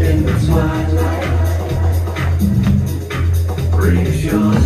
in the twilight. Raise your